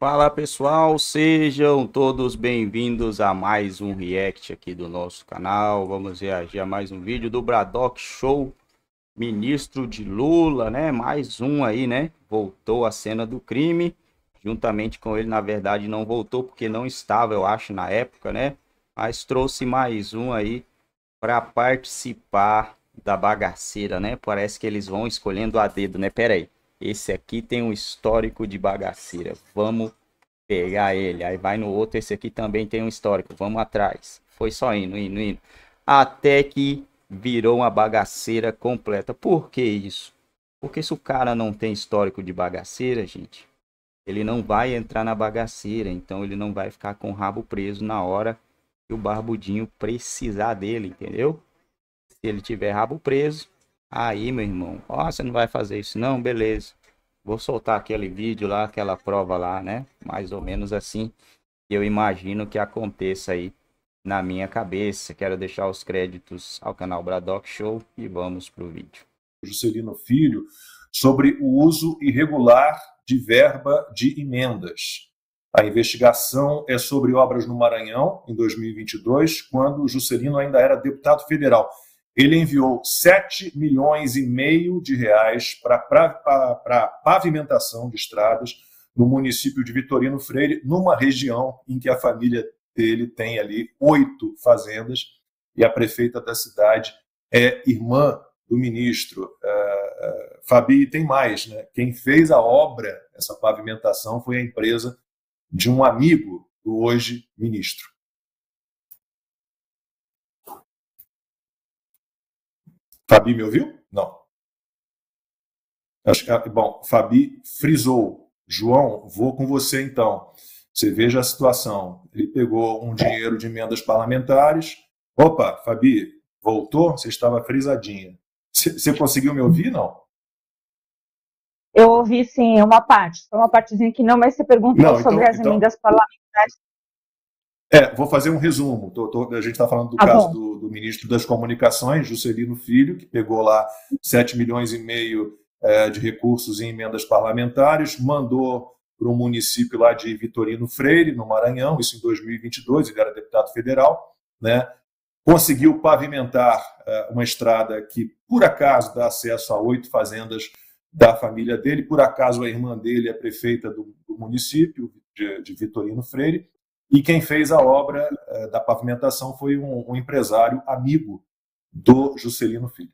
Fala pessoal, sejam todos bem-vindos a mais um react aqui do nosso canal. Vamos reagir a mais um vídeo do Braddock Show, ministro de Lula, né? Mais um aí, né? Voltou à cena do crime, juntamente com ele, na verdade, não voltou porque não estava, eu acho, na época, né? Mas trouxe mais um aí para participar da bagaceira, né? Parece que eles vão escolhendo a dedo, né? Pera aí. Esse aqui tem um histórico de bagaceira. Vamos pegar ele. Aí vai no outro. Esse aqui também tem um histórico. Vamos atrás. Foi só indo, indo, indo. Até que virou uma bagaceira completa. Por que isso? Porque se o cara não tem histórico de bagaceira, gente, ele não vai entrar na bagaceira. Então ele não vai ficar com o rabo preso na hora que o barbudinho precisar dele, entendeu? Se ele tiver rabo preso, Aí, meu irmão, ó, você não vai fazer isso não, beleza. Vou soltar aquele vídeo lá, aquela prova lá, né? Mais ou menos assim. Eu imagino que aconteça aí na minha cabeça. Quero deixar os créditos ao canal Bradock Show e vamos pro vídeo. Juscelino Filho, sobre o uso irregular de verba de emendas. A investigação é sobre obras no Maranhão, em 2022, quando Juscelino ainda era deputado federal ele enviou 7 milhões e meio de reais para pavimentação de estradas no município de Vitorino Freire, numa região em que a família dele tem ali oito fazendas e a prefeita da cidade é irmã do ministro. Uh, uh, Fabi, tem mais, né? Quem fez a obra, essa pavimentação, foi a empresa de um amigo do hoje ministro. Fabi me ouviu? Não. Acho que, bom, Fabi frisou. João, vou com você então. Você veja a situação. Ele pegou um dinheiro de emendas parlamentares. Opa, Fabi, voltou? Você estava frisadinha. Você conseguiu me ouvir, não? Eu ouvi sim, uma parte. Foi uma partezinha que não, mas você perguntou não, então, sobre as então, emendas parlamentares. É, vou fazer um resumo. Tô, tô, a gente está falando do ah, caso do, do, ministro das Comunicações, Juscelino Filho, que pegou lá 7 milhões e meio é, de recursos em emendas parlamentares, mandou para um município lá de Vitorino Freire, no Maranhão, isso em 2022, ele era deputado federal, né? conseguiu pavimentar é, uma estrada que, por acaso, dá acesso a oito fazendas da família dele, por acaso a irmã dele é prefeita do, do município de, de Vitorino Freire, e quem fez a obra eh, da pavimentação foi um, um, empresário amigo do Juscelino Filho.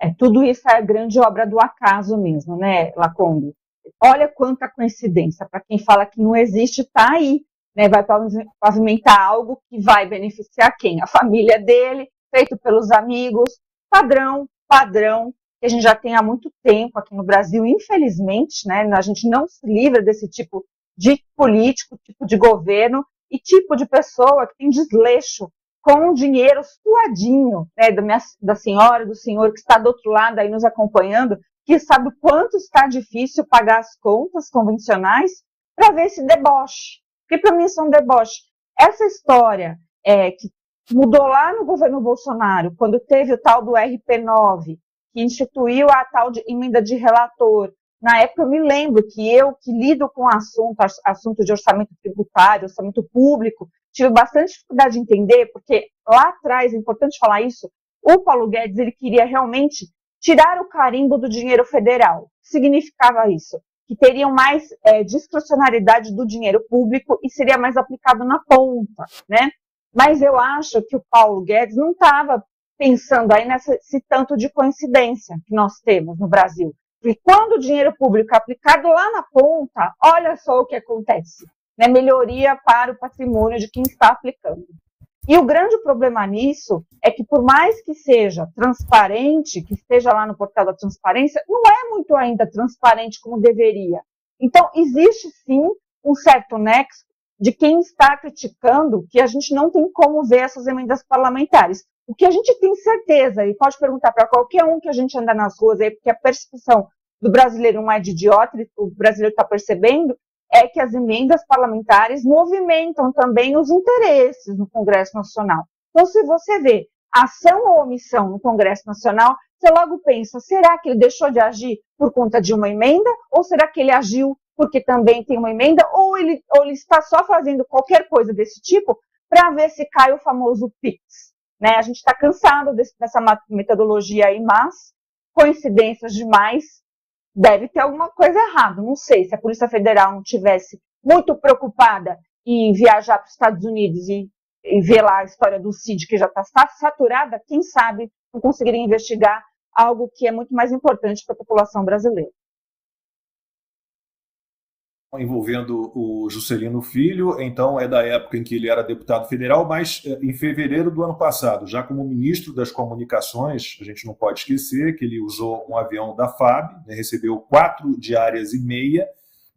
É, tudo isso é a grande obra do acaso mesmo, né, Lacombe? Olha quanta coincidência. Para quem fala que não existe, está aí. Né, vai pavimentar algo que vai beneficiar quem? A família dele, feito pelos amigos, padrão, padrão, que a gente já tem há muito tempo aqui no Brasil, infelizmente, né, a gente não se livra desse tipo de político, tipo de governo e tipo de pessoa que tem desleixo com o dinheiro suadinho né, da, minha, da senhora, do senhor que está do outro lado aí nos acompanhando, que sabe o quanto está difícil pagar as contas convencionais para ver esse deboche. Porque para mim isso é um deboche. Essa história é, que mudou lá no governo Bolsonaro, quando teve o tal do RP9, que instituiu a tal de emenda de relator, na época eu me lembro que eu, que lido com assunto, assunto de orçamento tributário, orçamento público, tive bastante dificuldade de entender, porque lá atrás, é importante falar isso, o Paulo Guedes ele queria realmente tirar o carimbo do dinheiro federal. O que significava isso? Que teriam mais é, discrecionalidade do dinheiro público e seria mais aplicado na ponta, né? Mas eu acho que o Paulo Guedes não estava pensando aí nesse tanto de coincidência que nós temos no Brasil. E quando o dinheiro público é aplicado lá na ponta, olha só o que acontece. Né? Melhoria para o patrimônio de quem está aplicando. E o grande problema nisso é que, por mais que seja transparente, que esteja lá no portal da transparência, não é muito ainda transparente como deveria. Então, existe sim um certo nexo de quem está criticando que a gente não tem como ver essas emendas parlamentares. O que a gente tem certeza, e pode perguntar para qualquer um que a gente anda nas ruas aí, porque a percepção do brasileiro não é de idiota, o brasileiro está percebendo, é que as emendas parlamentares movimentam também os interesses no Congresso Nacional. Então, se você vê ação ou omissão no Congresso Nacional, você logo pensa: será que ele deixou de agir por conta de uma emenda ou será que ele agiu porque também tem uma emenda, ou ele, ou ele está só fazendo qualquer coisa desse tipo para ver se cai o famoso PIX. Né? A gente está cansado desse, dessa metodologia aí, mas coincidências demais, deve ter alguma coisa errada. Não sei se a Polícia Federal não tivesse muito preocupada em viajar para os Estados Unidos e, e, ver lá a história do CID, que já está saturada, quem sabe não conseguiria investigar algo que é muito mais importante para a população brasileira envolvendo o Juscelino Filho, então é da época em que ele era deputado federal, mas eh, em fevereiro do ano passado, já como ministro das Comunicações, a gente não pode esquecer que ele usou um avião da FAB, né, recebeu quatro diárias e meia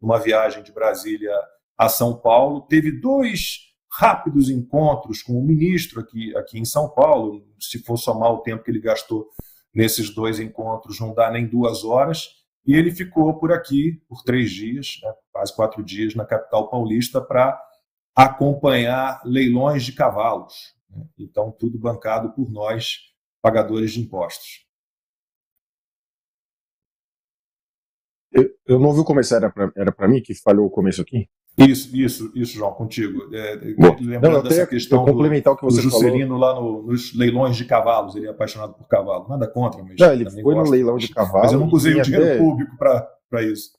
numa viagem de Brasília a São Paulo, teve dois rápidos encontros com o ministro aqui, aqui em São Paulo, se for somar o tempo que ele gastou nesses dois encontros, não dá nem duas horas, e ele ficou por aqui por três dias, né, quase quatro dias, na capital paulista para acompanhar leilões de cavalos. Né? Então, tudo bancado por nós, pagadores de impostos. Eu, eu não ouvi o começo, era para mim que falhou o começo aqui? Isso, isso, isso, João, contigo. É, lembrando não, dessa questão complementar do, o que você do Juscelino falou. lá no, nos leilões de cavalos, ele é apaixonado por cavalo. Nada contra, mas. Não, ele foi no leilão de cavalos. Mas eu não usei o dinheiro até... público para isso.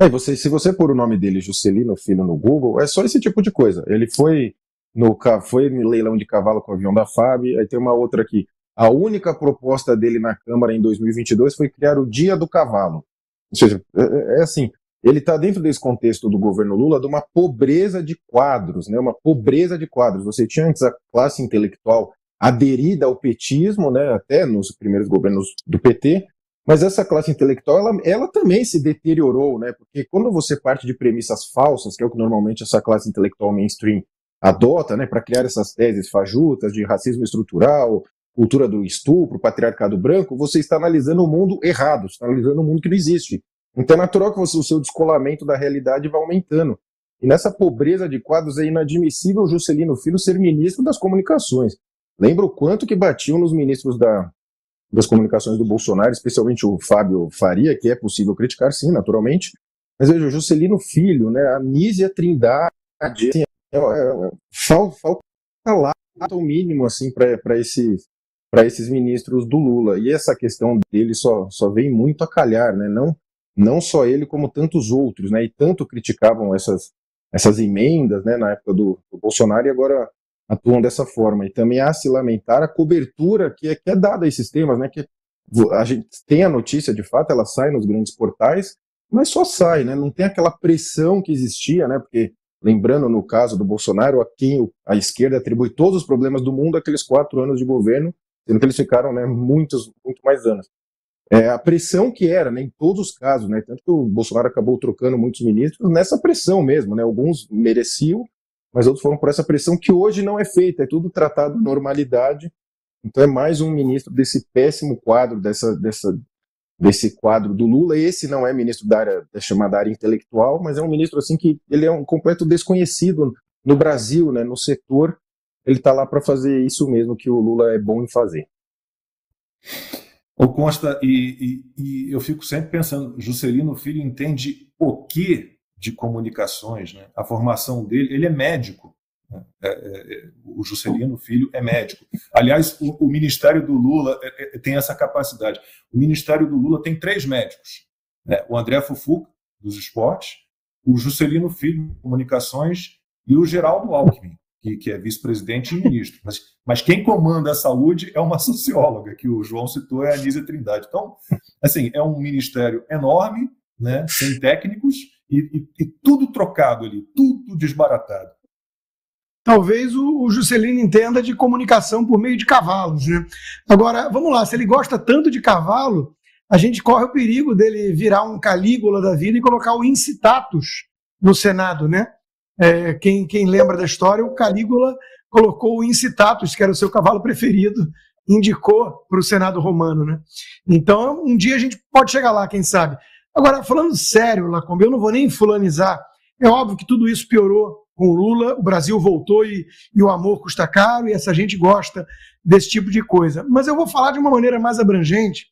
É, você, se você pôr o nome dele, Juscelino Filho, no Google, é só esse tipo de coisa. Ele foi no, foi no leilão de cavalo com o avião da FAB, aí tem uma outra aqui. A única proposta dele na Câmara em 2022 foi criar o Dia do Cavalo. Ou seja, é, é, é assim, ele está dentro desse contexto do governo Lula de uma pobreza de quadros, né? Uma pobreza de quadros. Você tinha antes a classe intelectual aderida ao petismo, né? Até nos primeiros governos do PT, mas essa classe intelectual, ela, ela também se deteriorou, né? Porque quando você parte de premissas falsas, que é o que normalmente essa classe intelectual mainstream adota, né, para criar essas teses fajutas de racismo estrutural, cultura do estupro, patriarcado branco, você está analisando o mundo errado, está analisando um mundo que não existe. Então é natural que você, o seu descolamento da realidade vá aumentando. E nessa pobreza de quadros é inadmissível Juscelino Filho ser ministro das comunicações. Lembra o quanto que batiam nos ministros da, das comunicações do Bolsonaro, especialmente o Fábio Faria, que é possível criticar, sim, naturalmente. Mas veja, o Juscelino Filho, né, a Nízia Trindade, assim, é, é, é, falta lá o mínimo assim, para esses, esses ministros do Lula. E essa questão dele só, só vem muito a calhar, né? não não só ele, como tantos outros, né? E tanto criticavam essas, essas emendas, né, na época do, do Bolsonaro, e agora atuam dessa forma. E também há se lamentar a cobertura que é, que é dada a esses temas, né? Que a gente tem a notícia, de fato, ela sai nos grandes portais, mas só sai, né? Não tem aquela pressão que existia, né? Porque, lembrando no caso do Bolsonaro, a quem a esquerda atribui todos os problemas do mundo aqueles quatro anos de governo, sendo que eles ficaram né, muitos, muito mais anos é, a pressão que era, né, em todos os casos, né, tanto que o Bolsonaro acabou trocando muitos ministros nessa pressão mesmo, né, alguns mereciam, mas outros foram por essa pressão que hoje não é feita, é tudo tratado normalidade, então é mais um ministro desse péssimo quadro, dessa, dessa, desse quadro do Lula, esse não é ministro da área, é chamada área intelectual, mas é um ministro assim que ele é um completo desconhecido no Brasil, né, no setor, ele está lá para fazer isso mesmo que o Lula é bom em fazer. O Consta, e, e, e, eu fico sempre pensando, Juscelino Filho entende o que de comunicações, né? a formação dele, ele é médico. Né? É, é, é o Juscelino Filho é médico. Aliás, o, o Ministério do Lula é, é, tem essa capacidade. O Ministério do Lula tem três médicos: né? o André Fufuca, dos esportes, o Juscelino Filho, comunicações, e o Geraldo Alckmin, que, que é vice-presidente e ministro. Mas, mas quem comanda a saúde é uma socióloga, que o João citou, é a Anísia Trindade. Então, assim, é um ministério enorme, né, sem técnicos, e, e, e tudo trocado ali, tudo desbaratado. Talvez o, o Juscelino entenda de comunicação por meio de cavalos. Né? Agora, vamos lá, se ele gosta tanto de cavalo, a gente corre o perigo dele virar um Calígula da vida e colocar o incitatus no Senado, né? É, quem, quem lembra da história, o Calígula colocou o Incitatus, que era o seu cavalo preferido, indicou para o Senado romano. Né? Então, um dia a gente pode chegar lá, quem sabe. Agora, falando sério, Lacombe, eu não vou nem fulanizar. É óbvio que tudo isso piorou com o Lula, o Brasil voltou e, e o amor custa caro, e essa gente gosta desse tipo de coisa. Mas eu vou falar de uma maneira mais abrangente,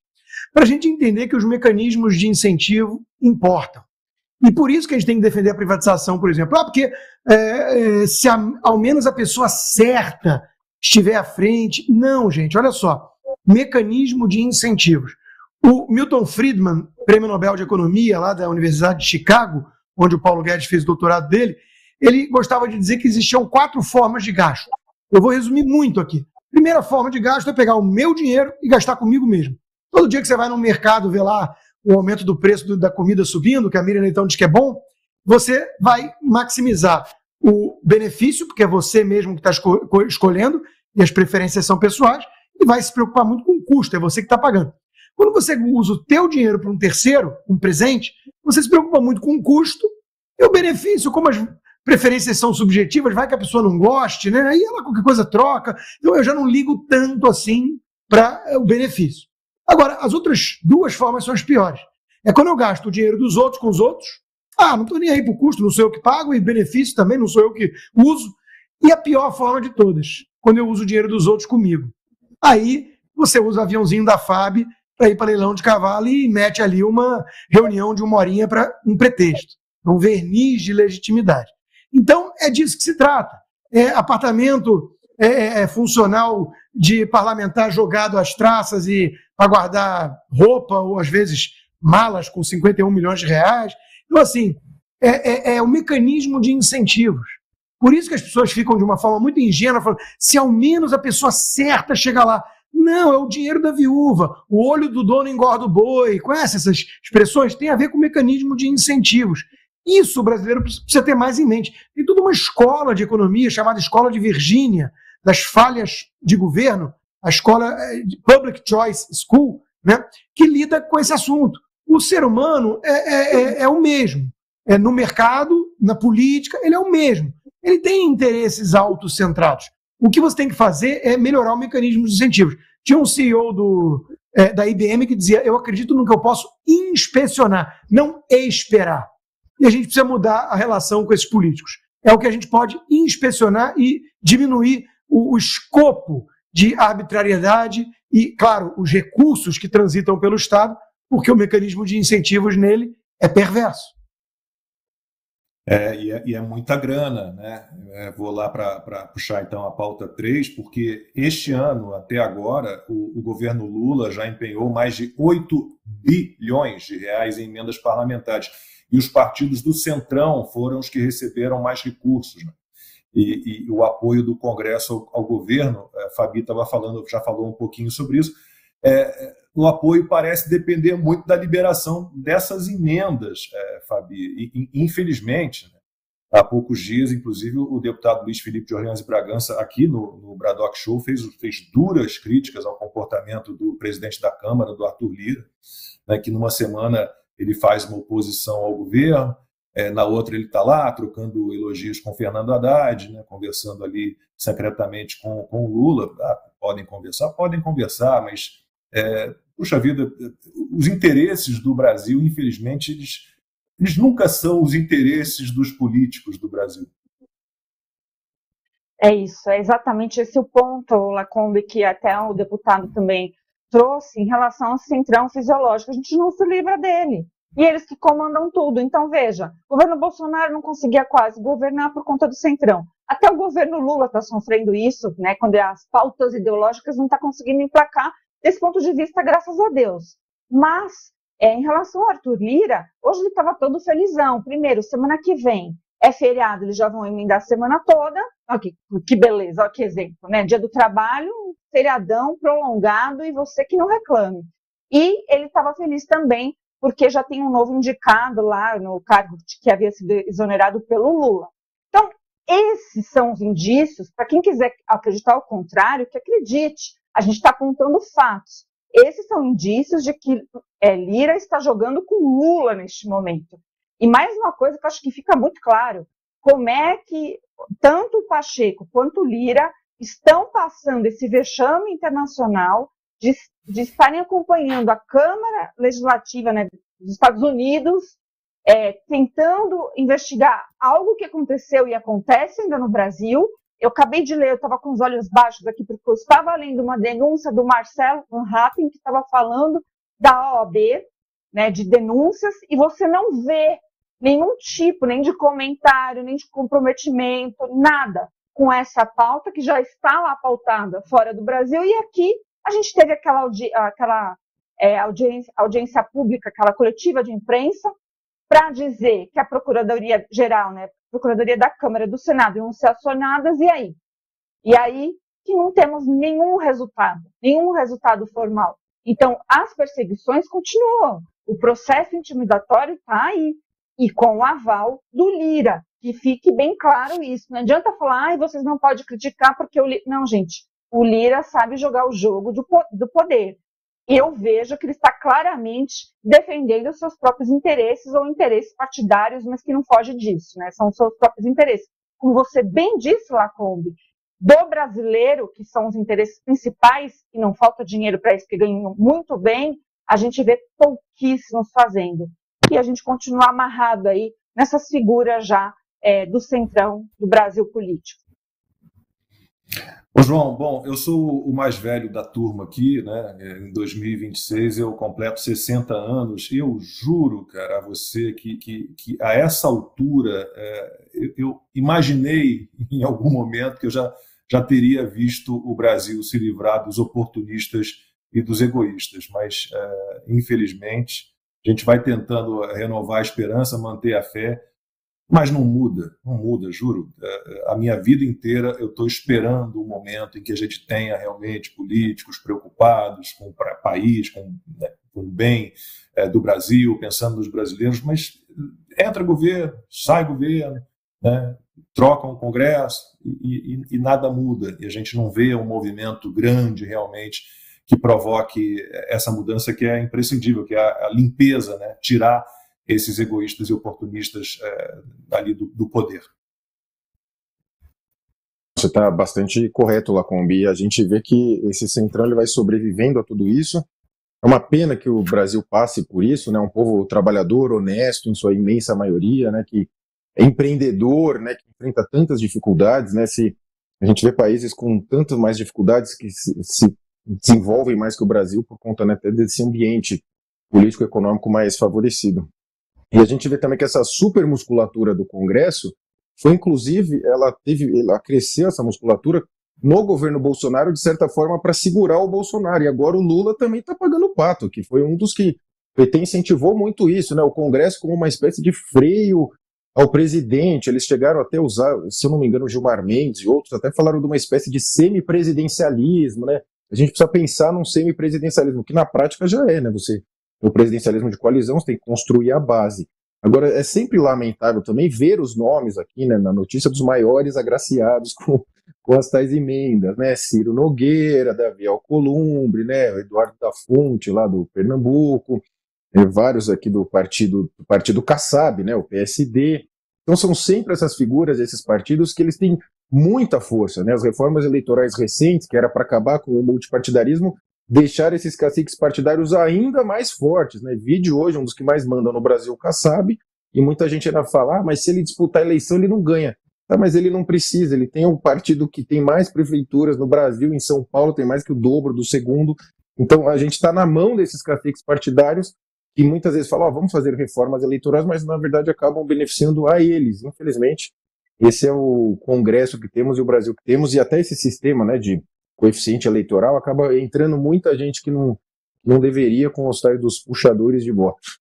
para a gente entender que os mecanismos de incentivo importam. E por isso que a gente tem que defender a privatização, por exemplo. Ah, porque é, é, se a, ao menos a pessoa certa estiver à frente. Não, gente, olha só. Mecanismo de incentivos. O Milton Friedman, prêmio Nobel de Economia, lá da Universidade de Chicago, onde o Paulo Guedes fez o doutorado dele, ele gostava de dizer que existiam quatro formas de gasto. Eu vou resumir muito aqui. Primeira forma de gasto é pegar o meu dinheiro e gastar comigo mesmo. Todo dia que você vai no mercado ver lá o aumento do preço do, da comida subindo, que a Miriam então diz que é bom, você vai maximizar o benefício, porque é você mesmo que está esco escolhendo, e as preferências são pessoais, e vai se preocupar muito com o custo, é você que está pagando. Quando você usa o teu dinheiro para um terceiro, um presente, você se preocupa muito com o custo e o benefício, como as preferências são subjetivas, vai que a pessoa não goste, né? Aí ela qualquer coisa troca. Então eu já não ligo tanto assim para o benefício. Agora, as outras duas formas são as piores. É quando eu gasto o dinheiro dos outros com os outros. Ah, não estou nem aí para o custo, não sou eu que pago, e benefício também não sou eu que uso. E a pior forma de todas, quando eu uso o dinheiro dos outros comigo. Aí você usa o aviãozinho da FAB para ir para leilão de cavalo e mete ali uma reunião de uma horinha para um pretexto, um verniz de legitimidade. Então, é disso que se trata. É apartamento é, é, é funcional de parlamentar jogado às traças e para guardar roupa ou às vezes malas com 51 milhões de reais. Então, assim, é, é, é um mecanismo de incentivos. Por isso que as pessoas ficam de uma forma muito ingênua, falando, se ao menos a pessoa certa chega lá. Não, é o dinheiro da viúva, o olho do dono engorda o boi. Conhece essas expressões? Tem a ver com o mecanismo de incentivos. Isso o brasileiro precisa ter mais em mente. Tem toda uma escola de economia chamada Escola de Virgínia, das falhas de governo, a escola eh, Public Choice School, né, que lida com esse assunto. O ser humano é, é, é, é o mesmo. É no mercado, na política, ele é o mesmo. Ele tem interesses autocentrados. O que você tem que fazer é melhorar o mecanismo de incentivos. Tinha um CEO do, é, da IBM que dizia: Eu acredito no que eu posso inspecionar, não esperar. E a gente precisa mudar a relação com esses políticos. É o que a gente pode inspecionar e diminuir o, o escopo de arbitrariedade e, claro, os recursos que transitam pelo Estado, porque o mecanismo de incentivos nele é perverso. É, e, é, e, é, muita grana, né? É, vou lá para puxar então a pauta 3, porque este ano, até agora, o, o, governo Lula já empenhou mais de 8 bilhões de reais em emendas parlamentares. E os partidos do Centrão foram os que receberam mais recursos. Né? e, e, o apoio do Congresso ao, ao governo, a é, Fabi estava falando, já falou um pouquinho sobre isso, é, o apoio parece depender muito da liberação dessas emendas, é, Fabi. Infelizmente, né, há poucos dias, inclusive, o deputado Luiz Felipe de Orleans e Bragança, aqui no, no Bradock Show, fez, fez duras críticas ao comportamento do presidente da Câmara, do Arthur Lira, né, que numa semana ele faz uma oposição ao governo, é, na outra, ele está lá trocando elogios com Fernando Haddad, né, conversando ali secretamente com, com o Lula. Ah, podem conversar? Podem conversar, mas, é, puxa vida, os interesses do Brasil, infelizmente, eles, eles nunca são os interesses dos políticos do Brasil. É isso, é exatamente esse o ponto, Lacombe, que até o deputado também trouxe em relação ao centrão fisiológico. A gente não se livra dele e eles que comandam tudo. Então, veja, o governo Bolsonaro não conseguia quase governar por conta do Centrão. Até o governo Lula está sofrendo isso, né, quando as pautas ideológicas não estão tá conseguindo emplacar desse ponto de vista, graças a Deus. Mas, é, em relação ao Arthur Lira, hoje ele estava todo felizão. Primeiro, semana que vem é feriado, eles já vão emendar a semana toda. Olha que, que beleza, olha que exemplo, né? Dia do trabalho, feriadão prolongado e você que não reclame. E ele estava feliz também porque já tem um novo indicado lá no cargo que havia sido exonerado pelo Lula. Então, esses são os indícios, para quem quiser acreditar ao contrário, que acredite, a gente está apontando fatos. Esses são indícios de que é, Lira está jogando com Lula neste momento. E mais uma coisa que eu acho que fica muito claro: como é que tanto o Pacheco quanto o Lira estão passando esse vexame internacional de, de estarem acompanhando a Câmara Legislativa né, dos Estados Unidos, é, tentando investigar algo que aconteceu e acontece ainda no Brasil. Eu acabei de ler, eu estava com os olhos baixos aqui, porque eu estava lendo uma denúncia do Marcelo Van Hatten, que estava falando da OAB, né, de denúncias, e você não vê nenhum tipo, nem de comentário, nem de comprometimento, nada com essa pauta que já está lá pautada fora do Brasil, e aqui a gente teve aquela, audi aquela é, audiência, audiência pública, aquela coletiva de imprensa, para dizer que a Procuradoria-Geral, né, Procuradoria da Câmara do Senado iam ser acionadas, e aí? E aí que não temos nenhum resultado, nenhum resultado formal. Então, as perseguições continuam. O processo intimidatório está aí, e com o aval do Lira, que fique bem claro isso. Não adianta falar, ah, vocês não podem criticar porque o Lira. Não, gente, o Lira sabe jogar o jogo do, do poder. Eu vejo que ele está claramente defendendo os seus próprios interesses ou interesses partidários, mas que não foge disso, né? São os seus próprios interesses. Como você bem disse, Lacombe, do brasileiro, que são os interesses principais, e não falta dinheiro para isso, que ganham muito bem, a gente vê pouquíssimos fazendo. E a gente continua amarrado aí nessas figuras já é, do centrão do Brasil político. Ô João, bom, eu sou o mais velho da turma aqui, né? Em 2026 eu completo 60 anos. Eu juro, cara, a você que, que, que a essa altura é, eu, eu, imaginei em algum momento que eu já, já teria visto o Brasil se livrar dos oportunistas e dos egoístas, mas é, infelizmente a gente vai tentando renovar a esperança, manter a fé mas não muda, não muda, juro. É, a minha vida inteira eu estou esperando o um momento em que a gente tenha realmente políticos preocupados com o país, com, né, com o bem é, do Brasil, pensando nos brasileiros, mas entra governo, sai governo, né, trocam o Congresso e, e, e nada muda. E a gente não vê um movimento grande realmente que provoque essa mudança que é imprescindível, que é a, a limpeza, né, tirar esses egoístas e oportunistas é, ali do, do poder. Você está bastante correto, Lacombe. A gente vê que esse centrão ele vai sobrevivendo a tudo isso. É uma pena que o Brasil passe por isso, né? Um povo trabalhador, honesto, em sua imensa maioria, né? Que é empreendedor, né? Que enfrenta tantas dificuldades, né? Se a gente vê países com tantas mais dificuldades que se, se desenvolvem mais que o Brasil por conta né, desse ambiente político-econômico mais favorecido. E a gente vê também que essa supermusculatura do Congresso foi, inclusive, ela teve, ela cresceu essa musculatura no governo Bolsonaro, de certa forma, para segurar o Bolsonaro. E agora o Lula também está pagando o pato, que foi um dos que o PT incentivou muito isso, né? O Congresso como uma espécie de freio ao presidente. Eles chegaram até a usar, se eu não me engano, Gilmar Mendes e outros até falaram de uma espécie de semipresidencialismo, né? A gente precisa pensar num semipresidencialismo, que na prática já é, né? Você o presidencialismo de coalizão, você tem que construir a base. Agora, é sempre lamentável também ver os nomes aqui né, na notícia dos maiores agraciados com, com as tais emendas, né? Ciro Nogueira, Davi Alcolumbre, né? Eduardo da Fonte, lá do Pernambuco, é, vários aqui do partido, do partido Kassab, né? O PSD. Então são sempre essas figuras, esses partidos que eles têm muita força, né? As reformas eleitorais recentes, que era para acabar com o multipartidarismo, deixar esses caciques partidários ainda mais fortes. Né? Vide hoje, um dos que mais mandam no Brasil, Kassab, e muita gente ainda fala, ah, mas se ele disputar a eleição, ele não ganha. Tá, mas ele não precisa, ele tem um partido que tem mais prefeituras no Brasil, em São Paulo tem mais que o dobro do segundo. Então a gente está na mão desses caciques partidários que muitas vezes falam, oh, vamos fazer reformas eleitorais, mas na verdade acabam beneficiando a eles. Infelizmente, esse é o Congresso que temos e o Brasil que temos, e até esse sistema né, de coeficiente eleitoral, acaba entrando muita gente que não, não deveria com os tais dos puxadores de votos.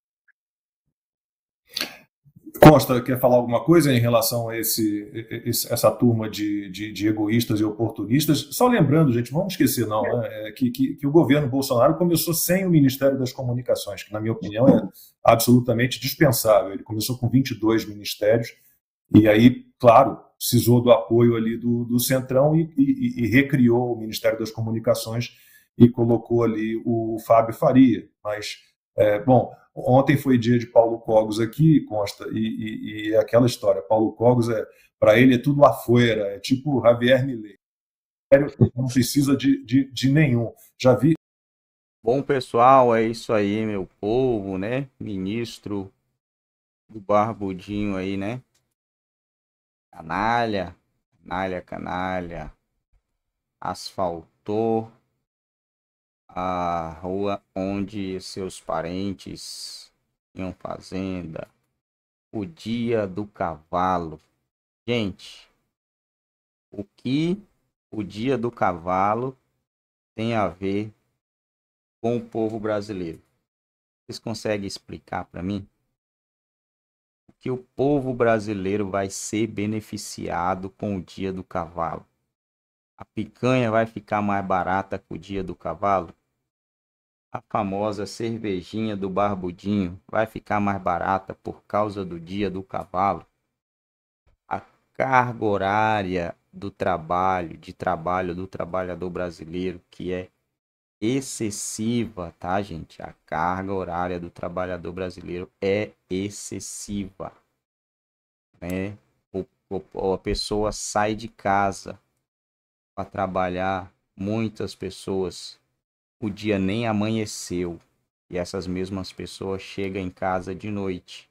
Costa, quer falar alguma coisa em relação a esse, essa turma de, de, de, egoístas e oportunistas? Só lembrando, gente, vamos esquecer não, né, é que, que, que, o governo Bolsonaro começou sem o Ministério das Comunicações, que na minha opinião é absolutamente dispensável. Ele começou com 22 ministérios e aí, claro, precisou do apoio ali do, do Centrão e, e, e, recriou o Ministério das Comunicações e colocou ali o Fábio Faria. Mas, é, bom, ontem foi dia de Paulo Cogos aqui, consta, e, e é aquela história, Paulo Cogos, é, para ele é tudo afuera, é tipo Javier Milei. Não precisa de, de, de nenhum. Já vi. Bom, pessoal, é isso aí, meu povo, né? Ministro do Barbudinho aí, né? Canalha, canalha, canalha. Asfaltou. a rua onde seus parentes tinham fazenda, o dia do cavalo. Gente, o que o dia do cavalo tem a ver com o povo brasileiro? Vocês conseguem explicar para mim? Que o povo brasileiro vai ser beneficiado com o dia do cavalo? A picanha vai ficar mais barata com o dia do cavalo? A famosa cervejinha do Barbudinho vai ficar mais barata por causa do dia do cavalo? A carga horária do trabalho, de trabalho do trabalhador brasileiro, que é excessiva, tá, gente? A carga horária do trabalhador brasileiro é excessiva, né? O, o, a pessoa sai de casa para trabalhar, muitas pessoas o dia nem amanheceu e essas mesmas pessoas chegam em casa de noite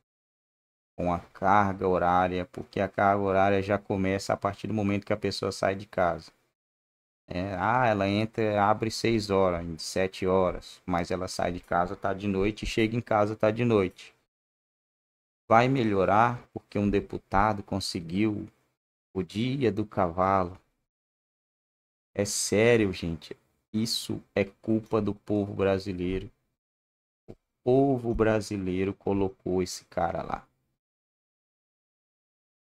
com a carga horária, porque a carga horária já começa a partir do momento que a pessoa sai de casa. É, ah, ela entra, abre 6 horas, 7 horas, mas ela sai de casa, tá de noite, chega em casa, tá de noite. Vai melhorar porque um deputado conseguiu o dia do cavalo. É sério, gente. Isso é culpa do povo brasileiro. O povo brasileiro colocou esse cara lá.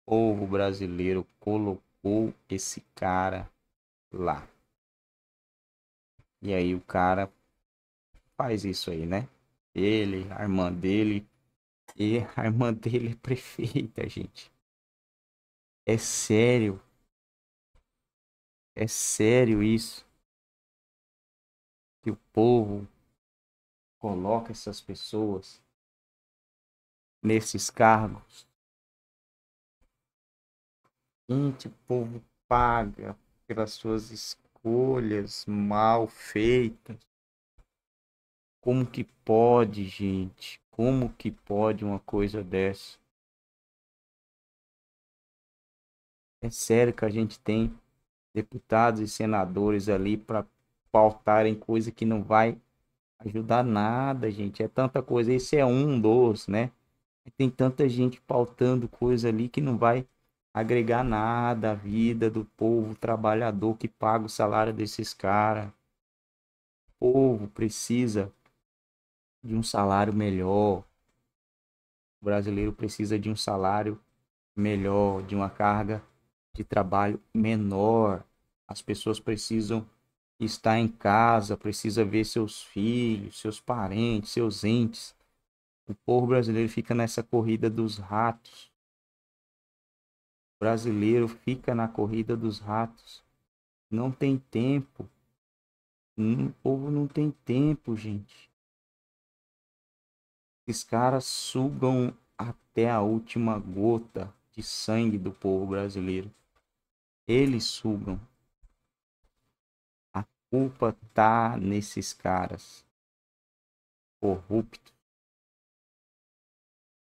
O povo brasileiro colocou esse cara lá. E aí o cara faz isso aí, né? Ele, a irmã dele. E a irmã dele é prefeita, gente. É sério. É sério isso que o povo coloca essas pessoas nesses cargos. Gente, o povo paga pelas suas escolhas mal feitas. Como que pode, gente? Como que pode uma coisa dessa? É sério que a gente tem deputados e senadores ali para pautarem coisa que não vai ajudar nada, gente. É tanta coisa. Esse é um dos, né? Tem tanta gente pautando coisa ali que não vai agregar nada à vida do povo trabalhador que paga o salário desses caras. O povo precisa de um salário melhor. O brasileiro precisa de um salário melhor, de uma carga de trabalho menor. As pessoas precisam está em casa, precisa ver seus filhos, seus parentes, seus entes. O povo brasileiro fica nessa corrida dos ratos. Brasileiro fica na corrida dos ratos. Não tem tempo. O povo não tem tempo, gente. Esses caras sugam até a última gota de sangue do povo brasileiro. Eles sugam culpa tá nesses caras corruptos.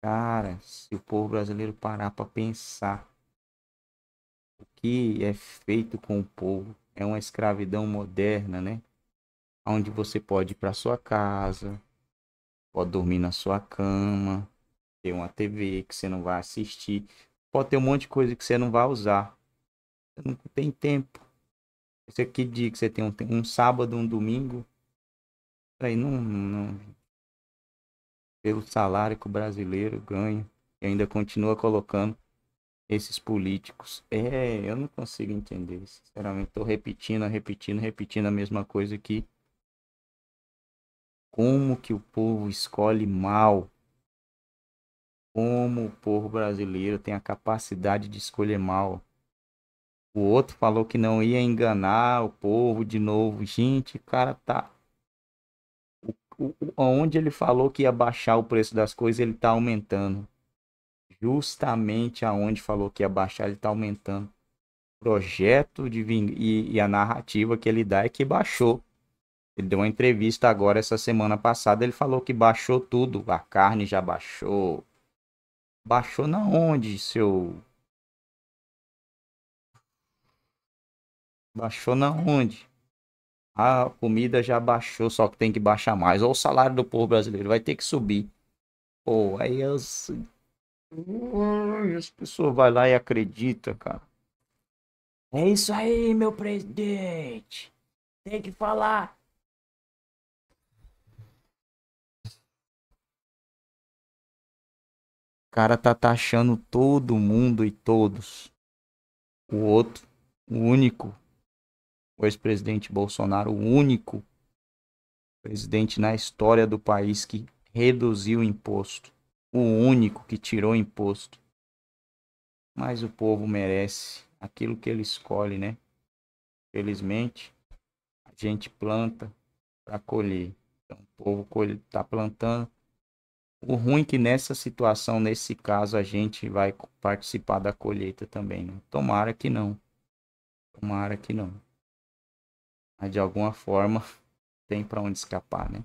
Cara, se o povo brasileiro parar para pensar o que é feito com o povo, é uma escravidão moderna, né? Onde você pode ir para sua casa, pode dormir na sua cama, ter uma TV que você não vai assistir, pode ter um monte de coisa que você não vai usar. Você não tem tempo. Você que dia que você tem um, um sábado, um domingo. Aí não, não. Pelo salário que o brasileiro ganha. E ainda continua colocando esses políticos. É, eu não consigo entender. Sinceramente, tô repetindo, repetindo, repetindo a mesma coisa aqui. Como que o povo escolhe mal? Como o povo brasileiro tem a capacidade de escolher mal? O outro falou que não ia enganar o povo de novo. Gente, o cara tá. O, o, onde ele falou que ia baixar o preço das coisas, ele tá aumentando. Justamente aonde falou que ia baixar, ele tá aumentando. Projeto de ving... e, e a narrativa que ele dá é que baixou. Ele deu uma entrevista agora essa semana passada, ele falou que baixou tudo. A carne já baixou. Baixou na onde, seu Baixou na onde? A comida já baixou, só que tem que baixar mais. Ou o salário do povo brasileiro vai ter que subir. Pô, aí as, as pessoas vai lá e acredita, cara. É isso aí, meu presidente. Tem que falar. O cara tá taxando todo mundo e todos. O outro, o único, o ex-presidente Bolsonaro, o único presidente na história do país que reduziu o imposto. O único que tirou imposto. Mas o povo merece aquilo que ele escolhe, né? Felizmente, a gente planta para colher. Então, o povo está plantando. O ruim é que nessa situação, nesse caso, a gente vai participar da colheita também. Né? Tomara que não. Tomara que não. Mas de alguma forma tem para onde escapar, né?